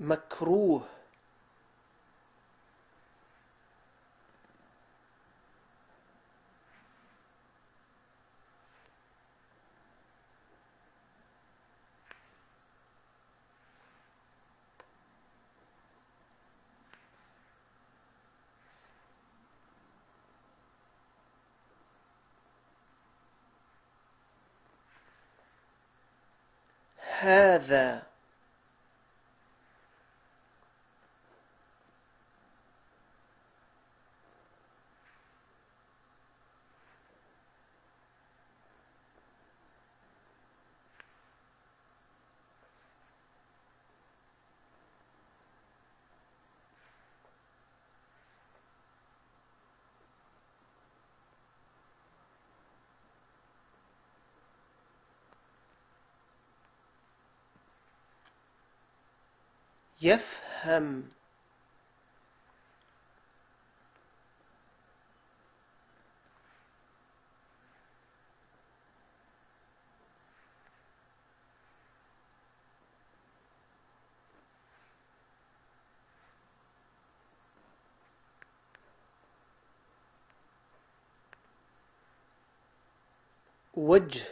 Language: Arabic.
مكروه. هذا يفهم. وجه